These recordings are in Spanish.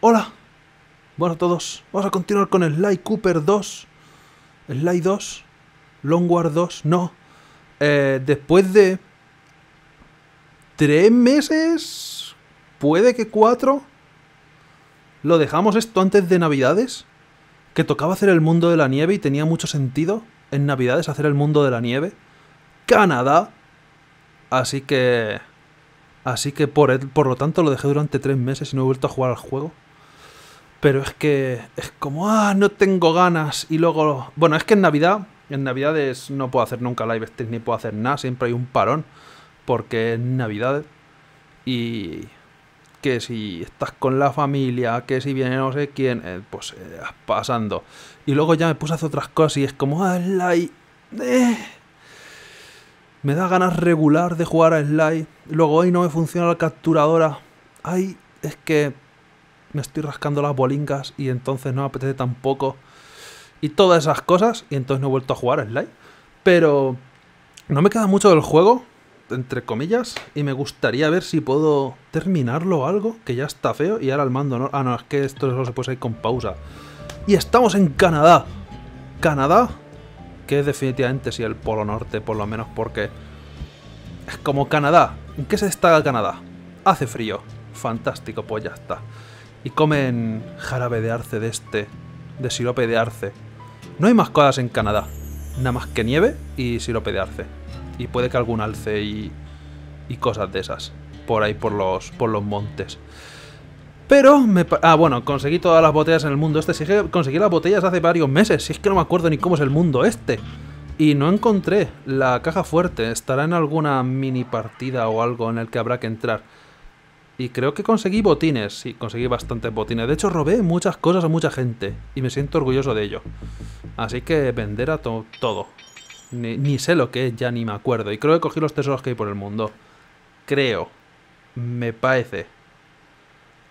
Hola. Bueno a todos, vamos a continuar con Sly Cooper 2. Sly 2. Longward 2. No. Eh, después de... ¿Tres meses? ¿Puede que cuatro? ¿Lo dejamos esto antes de Navidades? Que tocaba hacer el mundo de la nieve y tenía mucho sentido en Navidades hacer el mundo de la nieve. Canadá. Así que... Así que por, por lo tanto lo dejé durante tres meses y no he vuelto a jugar al juego. Pero es que es como, ah, no tengo ganas. Y luego, bueno, es que en Navidad, en Navidades no puedo hacer nunca live stream ni puedo hacer nada. Siempre hay un parón. Porque es Navidad. Y que si estás con la familia, que si viene no sé quién, eh, pues eh, pasando. Y luego ya me puse a hacer otras cosas y es como, ah, Sly. eh. Me da ganas regular de jugar a Sly. Luego hoy no me funciona la capturadora. Ay, es que me estoy rascando las bolingas y entonces no me apetece tampoco. Y todas esas cosas, y entonces no he vuelto a jugar a Sly. Pero no me queda mucho del juego, entre comillas, y me gustaría ver si puedo terminarlo o algo, que ya está feo, y ahora el mando no. Ah, no, es que esto solo se puede ir con pausa. Y estamos en Canadá. Canadá, que es definitivamente sí el Polo Norte, por lo menos porque es como Canadá. ¿En qué se destaca Canadá? Hace frío. Fantástico, pues ya está. Y comen jarabe de arce de este, de sirope de arce. No hay más cosas en Canadá. Nada más que nieve y sirope de arce. Y puede que algún alce y, y cosas de esas. Por ahí, por los, por los montes. Pero me... Ah, bueno, conseguí todas las botellas en el mundo este. Si es que conseguí las botellas hace varios meses. Si es que no me acuerdo ni cómo es el mundo este. Y no encontré la caja fuerte. Estará en alguna mini partida o algo en el que habrá que entrar. Y creo que conseguí botines. Sí, conseguí bastantes botines. De hecho, robé muchas cosas a mucha gente. Y me siento orgulloso de ello. Así que vender a to- todo. Ni, ni sé lo que es, ya ni me acuerdo. Y creo que cogí los tesoros que hay por el mundo. Creo. Me parece.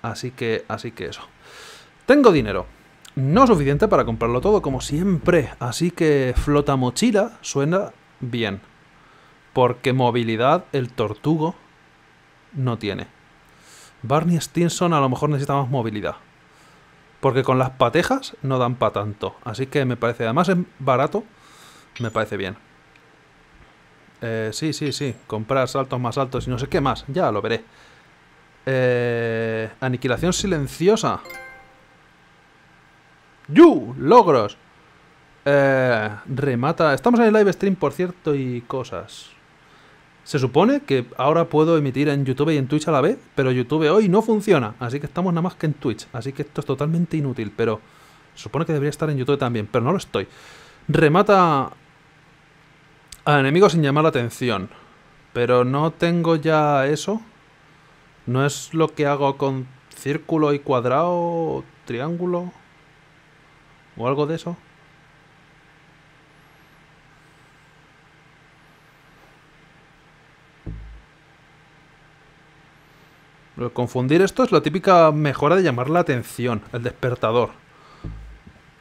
Así que, así que eso. Tengo dinero. No suficiente para comprarlo todo, como siempre. Así que flota mochila suena bien. Porque movilidad el tortugo no tiene. Barney Stinson a lo mejor necesita más movilidad. Porque con las patejas no dan para tanto. Así que me parece, además es barato, me parece bien. Eh, sí, sí, sí. Comprar saltos más altos y no sé qué más. Ya lo veré. Eh, aniquilación silenciosa. ¡Yu! ¡Logros! Eh, remata. Estamos en el live stream, por cierto, y cosas. Se supone que ahora puedo emitir en YouTube y en Twitch a la vez, pero YouTube hoy no funciona, así que estamos nada más que en Twitch, así que esto es totalmente inútil, pero se supone que debería estar en YouTube también, pero no lo estoy. Remata a enemigos sin llamar la atención, pero no tengo ya eso. No es lo que hago con círculo y cuadrado, triángulo o algo de eso. Confundir esto es la típica mejora de llamar la atención, el despertador.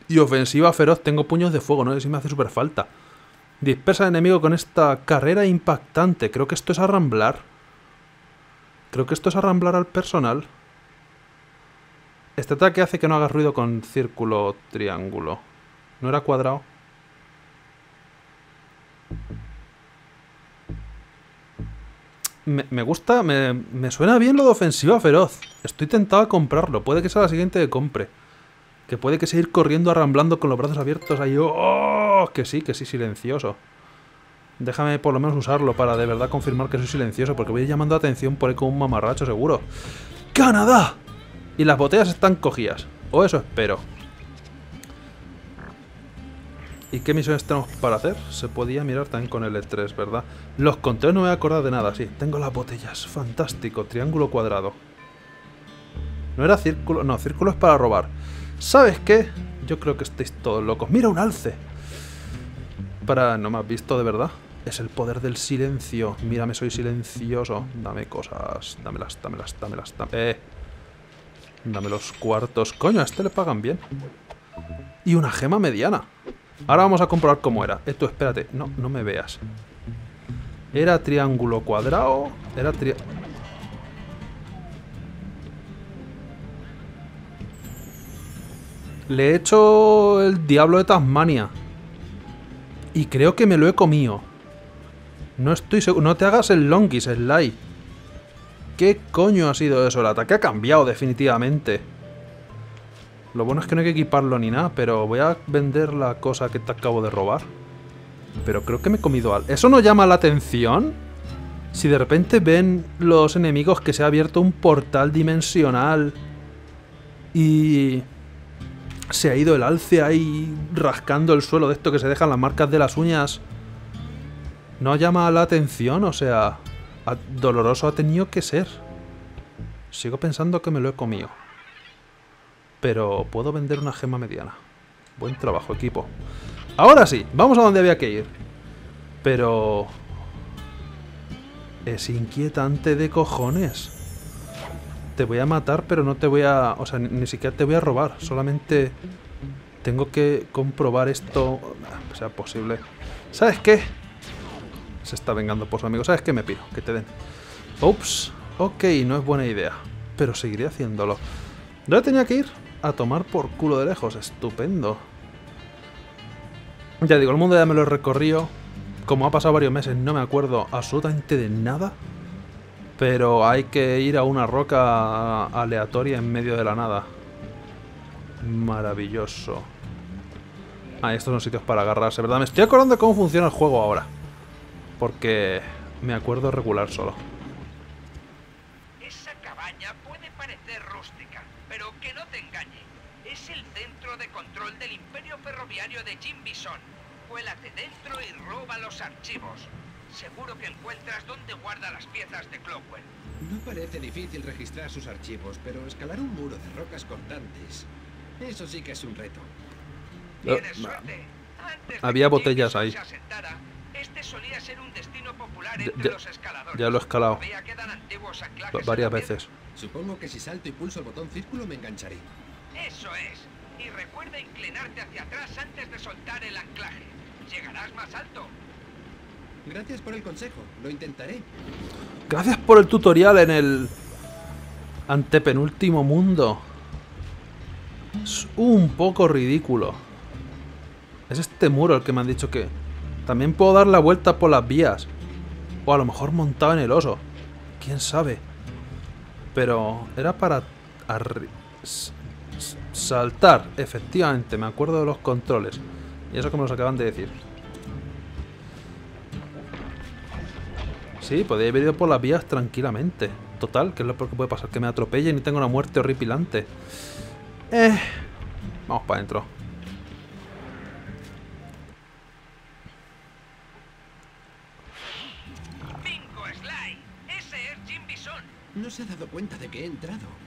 Y ofensiva feroz, tengo puños de fuego, no sé si me hace súper falta. Dispersa al enemigo con esta carrera impactante. Creo que esto es arramblar. Creo que esto es arramblar al personal. Este ataque hace que no haga ruido con círculo triángulo. ¿No era cuadrado? Me, gusta, me, me suena bien lo de ofensiva feroz. Estoy tentado a comprarlo. Puede que sea la siguiente que compre. Que puede que sea ir corriendo arramblando con los brazos abiertos ahí. ¡Oh! Que sí, que sí, silencioso. Déjame por lo menos usarlo para de verdad confirmar que soy silencioso, porque voy llamando atención por ahí como un mamarracho seguro. ¡Canadá! Y las botellas están cogidas. O eso espero. ¿Y qué misiones tenemos para hacer? Se podía mirar también con el E3, ¿verdad? Los conteos no me voy a de nada, sí. Tengo las botellas. Fantástico. Triángulo cuadrado. No era círculo. No, círculo es para robar. ¿Sabes qué? Yo creo que estáis todos locos. ¡Mira un alce! Para... ¿No me has visto de verdad? Es el poder del silencio. Mírame, soy silencioso. Dame cosas. Dámelas, dámelas, dámelas. Dame... Eh. Dame los cuartos. Coño, a este le pagan bien. Y una gema mediana. Ahora vamos a comprobar cómo era. Esto, espérate. No, no me veas. Era triángulo cuadrado. Era tri... Le he hecho el diablo de Tasmania. Y creo que me lo he comido. No estoy seguro. No te hagas el Longis, Sly. ¿Qué coño ha sido eso? El ataque ha cambiado definitivamente. Lo bueno es que no hay que equiparlo ni nada, pero voy a vender la cosa que te acabo de robar. Pero creo que me he comido algo. ¿Eso no llama la atención? Si de repente ven los enemigos que se ha abierto un portal dimensional y se ha ido el alce ahí rascando el suelo de esto que se dejan las marcas de las uñas. ¿No llama la atención? O sea, doloroso ha tenido que ser. Sigo pensando que me lo he comido. Pero puedo vender una gema mediana. Buen trabajo, equipo. Ahora sí, vamos a donde había que ir. Pero... Es inquietante de cojones. Te voy a matar, pero no te voy a... O sea, ni, siquiera te voy a robar. Solamente tengo que comprobar esto... Sea posible. ¿Sabes qué? Se está vengando por su amigo. ¿Sabes qué? Me pido. Que te den. Ups. Ok, no es buena idea. Pero seguiré haciéndolo. ¿Dónde tenía que ir? A tomar por culo de lejos. Estupendo. Ya digo, el mundo ya me lo he recorrido. Como ha pasado varios meses, no me acuerdo absolutamente de nada. Pero hay que ir a una roca aleatoria en medio de la nada. Maravilloso. Ah, estos son sitios para agarrarse, ¿verdad? Me estoy acordando de cómo funciona el juego ahora. Porque me acuerdo regular solo. Esa cabaña puede parecer rústica, pero que no te engañe. Es el centro de control del imperio ferroviario de Jim Bison. Cuélate dentro y roba los archivos. Seguro que encuentras dónde guarda las piezas de Clockwork. No parece difícil registrar sus archivos, pero escalar un muro de rocas cortantes... Eso sí que es un reto. Tienes suerte. Antes Había botellas ahí. se asentara, este solía ser un destino popular Ya- entre ya- los escaladores. ya lo he escalado. Varias veces. Supongo que si salto y pulso el botón círculo me engancharé. Eso es. Y recuerda inclinarte hacia atrás antes de soltar el anclaje. Llegarás más alto. Gracias por el consejo, lo intentaré. Gracias por el tutorial en el antepenúltimo mundo. Es un poco ridículo. Es este muro el que me han dicho que también puedo dar la vuelta por las vías. O a lo mejor montado en el oso. Quién sabe. Pero era para saltar, efectivamente. Me acuerdo de los controles. Y eso que me los acaban de decir. Sí, podría haber ido por las vías tranquilamente. Total, que es lo peor que puede pasar, que me atropellen y tenga una muerte horripilante. Eh, vamos para adentro. Bingo, Sly. Ese es Jim Bison. No se ha dado cuenta de que he entrado.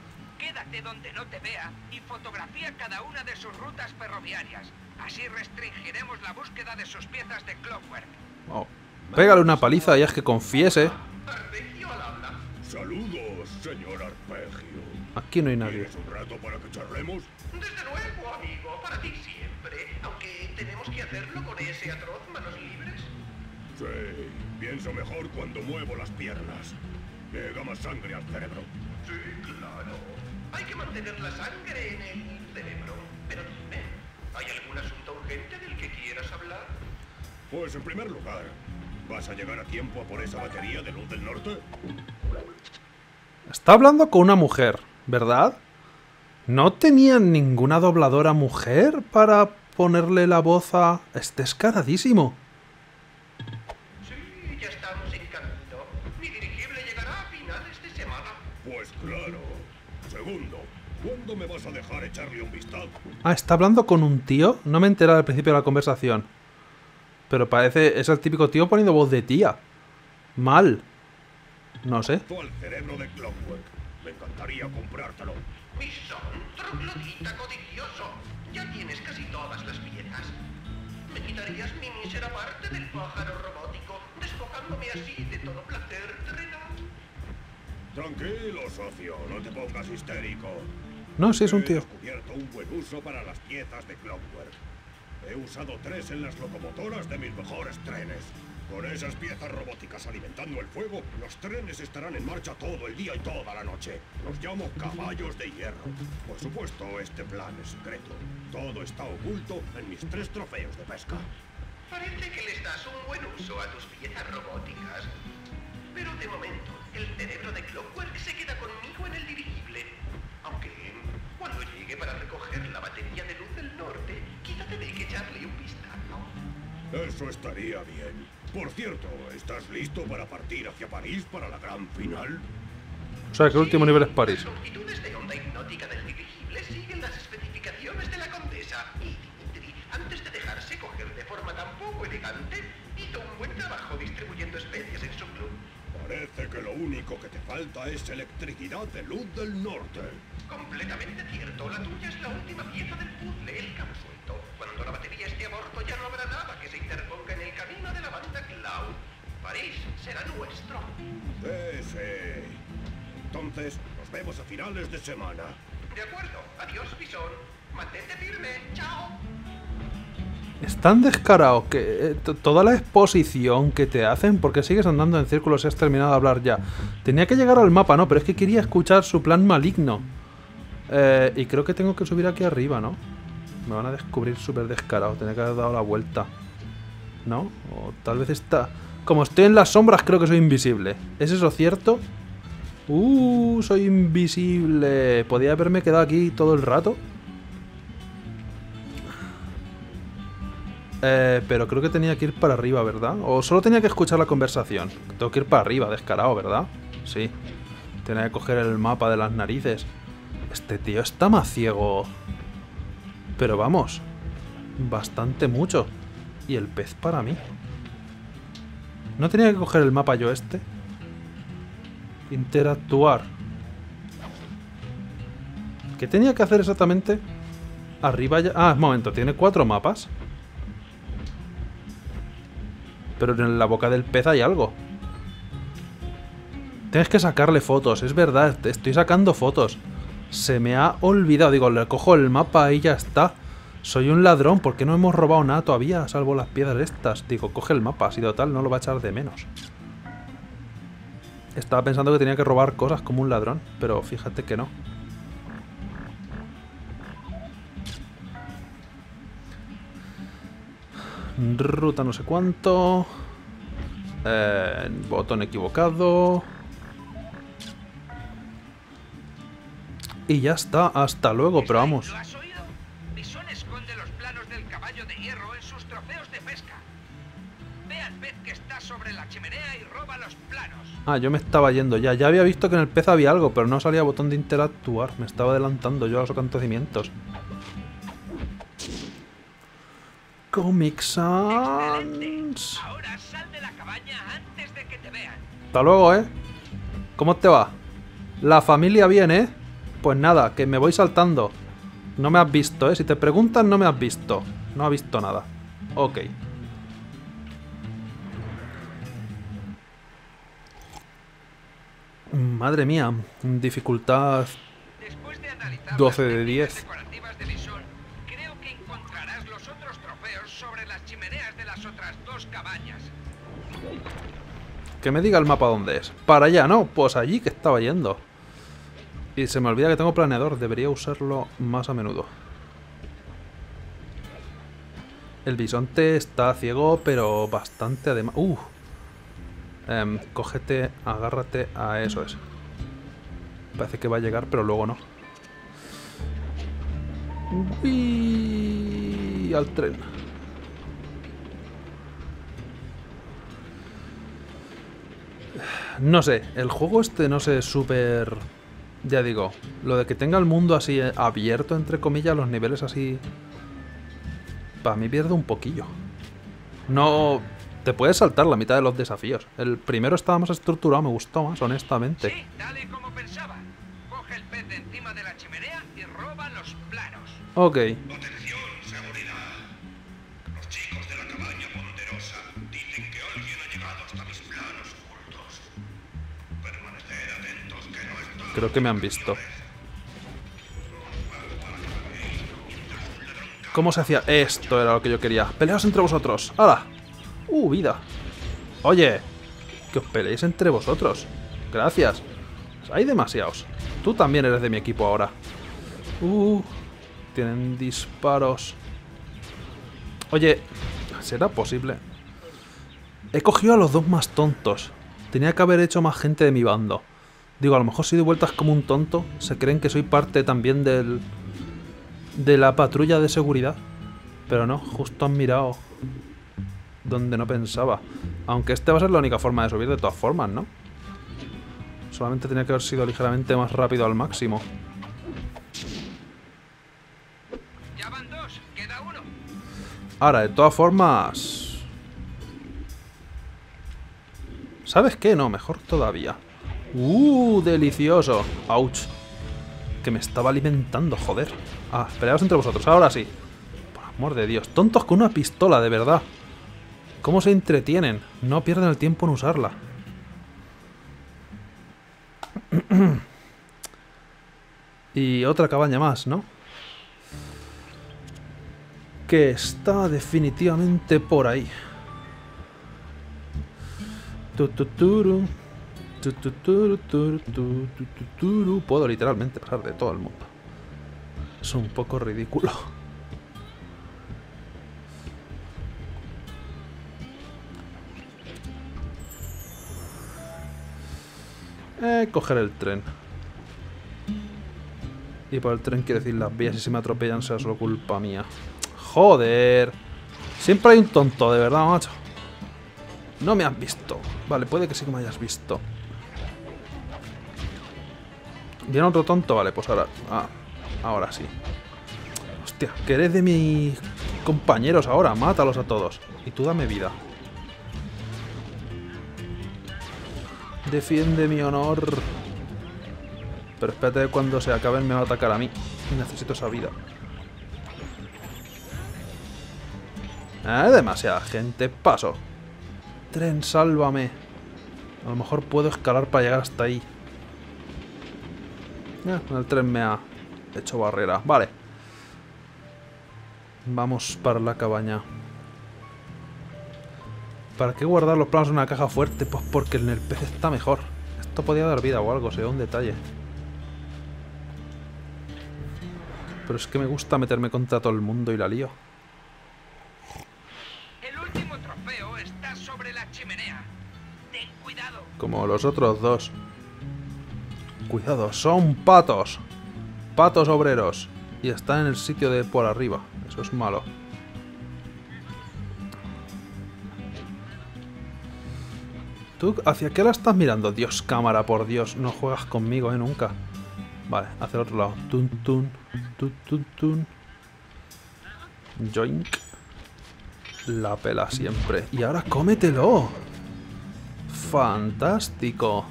Quédate donde no te vea y fotografía cada una de sus rutas ferroviarias. Así restringiremos la búsqueda de sus piezas de Clockwork. Oh, Pégale una paliza y es que confiese. Arpegio al habla. Saludos, señor Arpegio. Aquí no hay nadie. ¿Tienes un rato para que charlemos? Desde luego, amigo, para ti siempre. Aunque tenemos que hacerlo con ese atroz manos libres. Sí, pienso mejor cuando muevo las piernas. Llega más sangre al cerebro. Sí, claro. Hay que mantener la sangre en el cerebro. Pero dime, ¿hay algún asunto urgente del que quieras hablar? Pues en primer lugar, ¿vas a llegar a tiempo a por esa batería de luz del norte? Está hablando con una mujer, ¿verdad? ¿No tenían ninguna dobladora mujer para ponerle la voz a... Este descaradísimo. Vas a dejar echarle un vistazo? Ah, está hablando con un tío. No me he enterado al principio de la conversación. Pero parece... Es el típico tío poniendo voz de tía. Mal. No sé. Tú al cerebro de Clockwork. Me encantaría comprártelo. Bison, troglodita codicioso. Ya tienes casi todas las piezas. ¿Me quitarías mi mísera parte del pájaro robótico, despojándome así de todo placer terrenal? Tranquilo, socio, no te pongas histérico. No, sí, es un He tío. descubierto un buen uso para las piezas de Clockwork. He usado tres en las locomotoras de mis mejores trenes. Con esas piezas robóticas alimentando el fuego, los trenes estarán en marcha todo el día y toda la noche. Los llamo caballos de hierro. Por supuesto, este plan es secreto. Todo está oculto en mis tres trofeos de pesca. Parece que les das un buen uso a tus piezas robóticas. Pero de momento, el cerebro de Clockwork se Eso estaría bien. Por cierto, ¿estás listo para partir hacia París para la gran final? O sea, que el último nivel es París. Las longitudes de onda hipnótica del dirigible siguen las especificaciones de la condesa. Y Dimitri, antes de dejarse coger de forma tan poco elegante, hizo un buen trabajo distribuyendo especies en su club. Parece que lo único que te falta es electricidad de luz del norte. Completamente cierto. La tuya es la última pieza del puzzle, el cabo suelto. Cuando la batería esté a bordo ya no habrá nada que se interponga París será nuestro. Sí, sí. Entonces, nos vemos a finales de semana. De acuerdo. Adiós, Bison. Mantente firme. Chao. Es tan descarado que eh, toda la exposición que te hacen, porque sigues andando en círculos y has terminado de hablar ya. Tenía que llegar al mapa, ¿no? Pero es que quería escuchar su plan maligno. Eh, y creo que tengo que subir aquí arriba, ¿no? Me van a descubrir súper descarado. Tenía que haber dado la vuelta. ¿No? O tal vez está... Como estoy en las sombras, creo que soy invisible. ¿Es eso cierto? Uh, soy invisible. Podía haberme quedado aquí todo el rato. Eh, pero creo que tenía que ir para arriba, ¿verdad? O solo tenía que escuchar la conversación. Tengo que ir para arriba, descarado, ¿verdad? Sí. Tenía que coger el mapa de las narices. Este tío está más ciego. Pero vamos. Bastante mucho. Y el pez para mí. ¿No tenía que coger el mapa yo este? Interactuar. ¿Qué tenía que hacer exactamente? Arriba ya... Ah, un momento, tiene cuatro mapas. Pero en la boca del pez hay algo. Tienes que sacarle fotos, es verdad, estoy sacando fotos. Se me ha olvidado, digo, le cojo el mapa y ya está. Soy un ladrón, ¿por qué no hemos robado nada todavía? Salvo las piedras estas. Digo, coge el mapa, ha sido tal, no lo va a echar de menos. Estaba pensando que tenía que robar cosas como un ladrón, pero fíjate que no. Ruta no sé cuánto. Eh, botón equivocado. Y ya está, hasta luego, pero vamos. Ah, yo me estaba yendo ya. Ya había visto que en el pez había algo, pero no salía botón de interactuar. Me estaba adelantando yo a los acontecimientos. Comic. Sans. Ahora sal de la cabaña antes de que te vean. Hasta luego, ¿eh? ¿Cómo te va? La familia viene, ¿eh? Pues nada, que me voy saltando. No me has visto, ¿eh? Si te preguntan, no me has visto. No ha visto nada. Ok. Madre mía, dificultad Después de analizar 12 las de técnicas 10. decorativas de Bison, creo que encontrarás los otros trofeos sobre las chimeneas de las otras dos cabañas. Que me diga el mapa dónde es. Para allá, ¿no? Pues allí que estaba yendo. Y se me olvida que tengo planeador. Debería usarlo más a menudo. El bisonte está ciego, pero bastante además... ¡Uh! Em, cógete, agárrate a eso es. Parece que va a llegar, pero luego no. Uy, al tren. No sé, el juego este no sé, súper... Ya digo, lo de que tenga el mundo así eh, abierto, entre comillas, los niveles así... Para mí pierde un poquillo. No... Te puedes saltar la mitad de los desafíos. El primero estaba más estructurado, me gustó más, honestamente. Sí, tal y como pensaba. Coge el pez de encima de la chimenea y roba los planos. Ok. Atención, seguridad. Los chicos de la cabaña ponderosa dicen que alguien ha llegado hasta mis planos ocultos. Permaneced atentos que no están. Creo que me han visto. ¿Cómo se hacía? Esto era lo que yo quería. Peleaos entre vosotros. ¡Hala! ¡Uh, vida! Oye, que os peleéis entre vosotros. Gracias. Hay demasiados. Tú también eres de mi equipo ahora. Uh, tienen disparos. Oye, ¿será posible? He cogido a los dos más tontos. Tenía que haber hecho más gente de mi bando. Digo, a lo mejor si de vueltas como un tonto, se creen que soy parte también del... de la patrulla de seguridad. Pero no, justo han mirado donde no pensaba. Aunque este va a ser la única forma de subir de todas formas, ¿no? Solamente tenía que haber sido ligeramente más rápido al máximo. Ya van dos, queda uno. Ahora, de todas formas... ¿Sabes qué? No, mejor todavía. ¡Uh! Delicioso. ¡Auch! Que me estaba alimentando, joder. Ah, peleaos entre vosotros, ahora sí. Por amor de Dios. Tontos con una pistola, de verdad. ¿Cómo se entretienen? No pierden el tiempo en usarla. y otra cabaña más, ¿no? Que está definitivamente por ahí. Puedo literalmente pasar de todo el mundo. Es un poco ridículo. Eh, coger el tren. Y por el tren quiero decir las vías y si me atropellan sea solo culpa mía. Joder. Siempre hay un tonto, de verdad, macho. No me has visto. Vale, puede que sí que me hayas visto. ¿Viene otro tonto? Vale, pues ahora... Ah, ahora sí. Hostia, que eres de mis compañeros ahora. Mátalos a todos. Y tú dame vida. Defiende mi honor. Pero espérate, cuando se acaben me va a atacar a mí. Necesito esa vida. Hay demasiada gente. Paso. Tren, sálvame. A lo mejor puedo escalar para llegar hasta ahí. Eh, el tren me ha hecho barrera. Vale. Vamos para la cabaña. ¿Para qué guardar los planos en una caja fuerte? Pues porque en el pez está mejor. Esto podía dar vida o algo, sea un detalle. Pero es que me gusta meterme contra todo el mundo y la lío. El último trofeo está sobre la chimenea. Ten cuidado. Como los otros dos. Cuidado, son patos. Patos obreros. Y están en el sitio de por arriba. Eso es malo. ¿Tú hacia qué la estás mirando? Dios, cámara, por Dios. No juegas conmigo, ¿eh? Nunca. Vale, hacia el otro lado. Tun, tun, tun, tun, tun. Joink. La pela siempre. Y ahora cómetelo. Fantástico.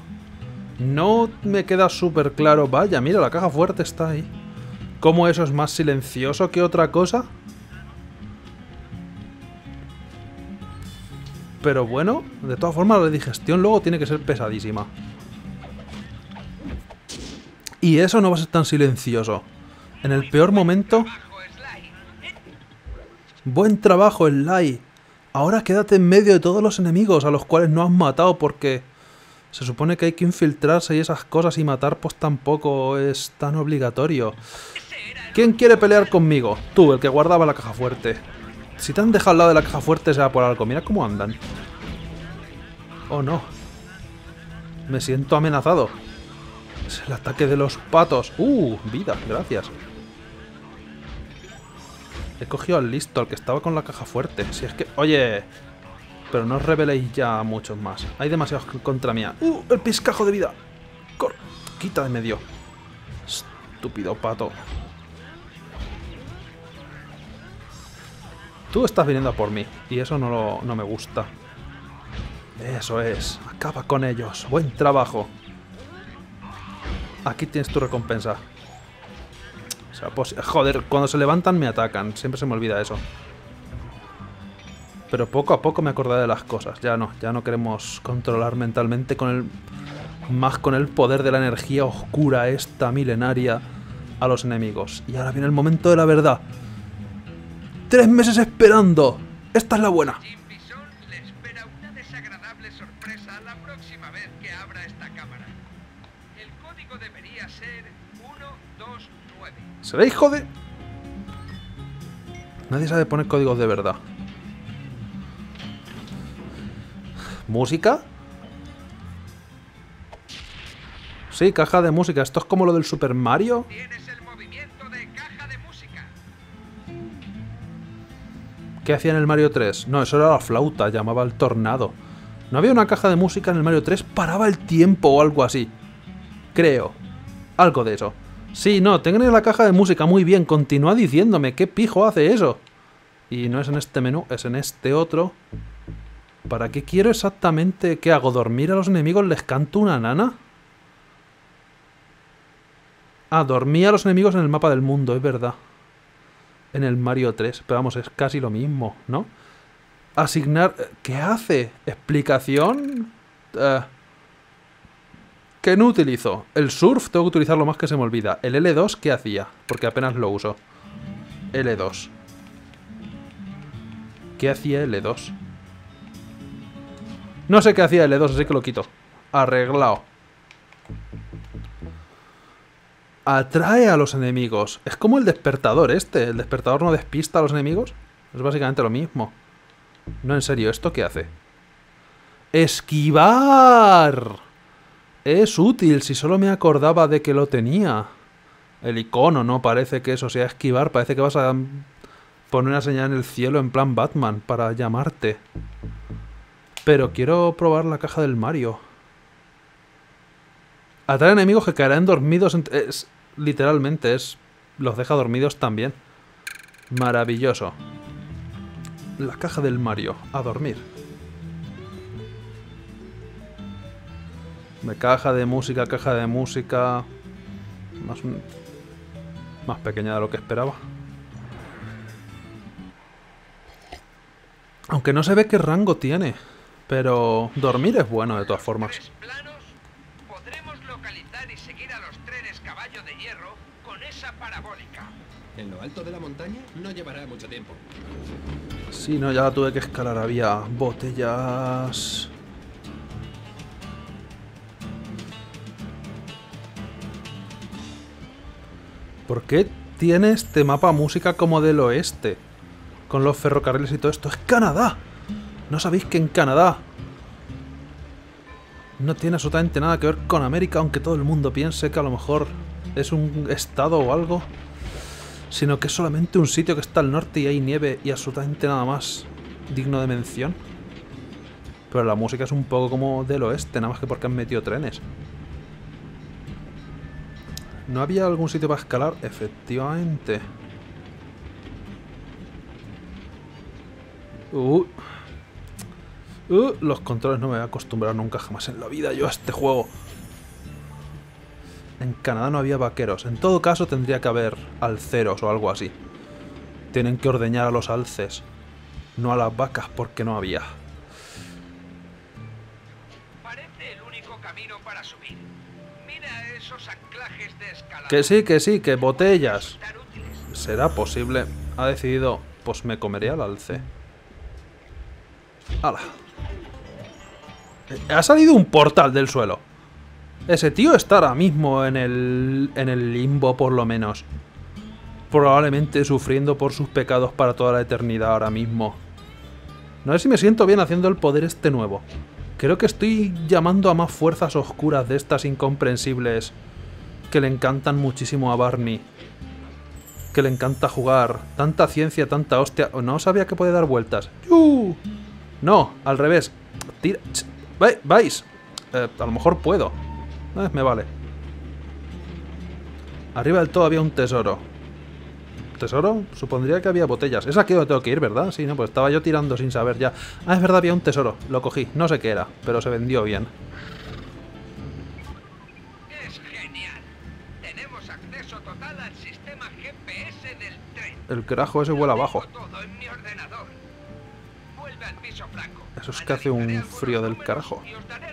No me queda súper claro. Vaya, mira, la caja fuerte está ahí. ¿Cómo eso es más silencioso que otra cosa? Pero bueno, de todas formas la digestión luego tiene que ser pesadísima. Y eso no va a ser tan silencioso. En el peor momento... Buen trabajo, Sly. Ahora quédate en medio de todos los enemigos a los cuales no has matado porque... Se supone que hay que infiltrarse y esas cosas y matar pues tampoco es tan obligatorio. ¿Quién quiere pelear conmigo? Tú, el que guardaba la caja fuerte. Si te han dejado al lado de la caja fuerte sea por algo. Mira cómo andan. Oh no. Me siento amenazado. Es el ataque de los patos. Uh, vida, gracias. He cogido al listo, al que estaba con la caja fuerte. Si es que... Oye... Pero no os reveléis ya muchos más. Hay demasiados contra mía. ¡Uh! ¡El piscajo de vida! ¡Cor! ¡Quita de medio! Estúpido pato. Tú estás viniendo a por mí. Y eso no, lo- no me gusta. Eso es. Acaba con ellos. Buen trabajo. Aquí tienes tu recompensa. O sea, pues, joder, cuando se levantan me atacan. Siempre se me olvida eso. Pero poco a poco me acordaré de las cosas. Ya no, ya no queremos controlar mentalmente con el. Más con el poder de la energía oscura, esta milenaria, a los enemigos. Y ahora viene el momento de la verdad. Tres meses esperando. Esta es la buena. ¿Seréis jode? Nadie sabe poner códigos de verdad. ¿Música? Sí, caja de música. Esto es como lo del Super Mario. ¿Qué hacía en el Mario 3? No, eso era la flauta, llamaba el tornado. ¿No había una caja de música en el Mario 3? Paraba el tiempo o algo así. Creo. Algo de eso. Sí, no, tengo la caja de música muy bien. Continúa diciéndome, ¿qué pijo hace eso? Y no es en este menú, es en este otro. ¿Para qué quiero exactamente? ¿Qué hago? ¿Dormir a los enemigos? ¿Les canto una nana? Ah, dormí a los enemigos en el mapa del mundo, es verdad. En el Mario 3. Pero vamos, es casi lo mismo, ¿no? Asignar... ¿Qué hace? ¿Explicación? Eh, ¿Qué no utilizo? El surf tengo que utilizarlo más que se me olvida. El L2, ¿qué hacía? Porque apenas lo uso. L2. ¿Qué hacía L2? No sé qué hacía L2, así que lo quito. Arreglado. Atrae a los enemigos. Es como el despertador este. El despertador no despista a los enemigos. Es básicamente lo mismo. No, en serio, ¿esto qué hace? ¡Esquivar! Es útil, si solo me acordaba de que lo tenía. El icono no parece que eso sea esquivar, parece que vas a poner una señal en el cielo en plan Batman para llamarte. Pero quiero probar la caja del Mario. Atrae enemigos que caerán dormidos. Literalmente, es. Los deja dormidos también. Maravilloso. La caja del Mario. A dormir. De caja de música, caja de música. Más, más pequeña de lo que esperaba. Aunque no se ve qué rango tiene. Pero dormir es bueno de todas formas. En lo alto de la montaña no llevará mucho tiempo. Sí, no, ya la tuve que escalar. Había botellas. ¿Por qué tiene este mapa música como del oeste? Con los ferrocarriles y todo esto. ¡Es Canadá! ¿No sabéis que en Canadá no tiene absolutamente nada que ver con América, aunque todo el mundo piense que a lo mejor es un estado o algo? Sino que es solamente un sitio que está al norte y hay nieve y absolutamente nada más digno de mención. Pero la música es un poco como del oeste, nada más que porque han metido trenes. ¿No había algún sitio para escalar? Efectivamente. Uh. Uh, los controles no me voy a acostumbrar nunca jamás en la vida yo a este juego. En Canadá no había vaqueros. En todo caso tendría que haber alceros o algo así. Tienen que ordeñar a los alces. No a las vacas porque no había. Parece el único camino para subir. Mira esos anclajes de. Que sí, que sí, que botellas. ¿Será posible? Ha decidido, pues me comeré al alce. ¡Hala! Eh, Ha salido un portal del suelo. Ese tío está ahora mismo en el, en el limbo, por lo menos. Probablemente sufriendo por sus pecados para toda la eternidad ahora mismo. No sé si me siento bien haciendo el poder este nuevo. Creo que estoy llamando a más fuerzas oscuras de estas incomprensibles que le encantan muchísimo a Barney que le encanta jugar. Tanta ciencia, tanta hostia. No sabía que puede dar vueltas. ¡Yu! No, al revés. Tira. ¿Vais? Eh, a lo mejor puedo. Eh, me vale. Arriba del todo había un tesoro. ¿Tesoro? Supondría que había botellas. Es aquí donde tengo que ir, ¿verdad? Sí, no, pues estaba yo tirando sin saber ya. Ah, es verdad, había un tesoro. Lo cogí. No sé qué era, pero se vendió bien. Es genial. Tenemos acceso total al sistema GPS del tren. El carajo ese vuela abajo. tengo todo en mi ordenador. Vuelve al piso. Eso es que hace un frío del carajo. Y os daré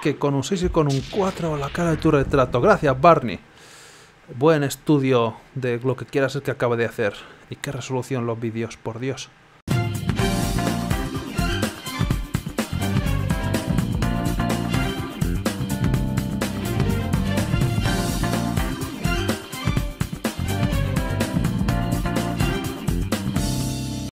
que con un 6 y con un 4 a la cara de tu retrato. Gracias, Barney. Buen estudio de lo que quieras que acabe de hacer. Y qué resolución los vídeos, por Dios.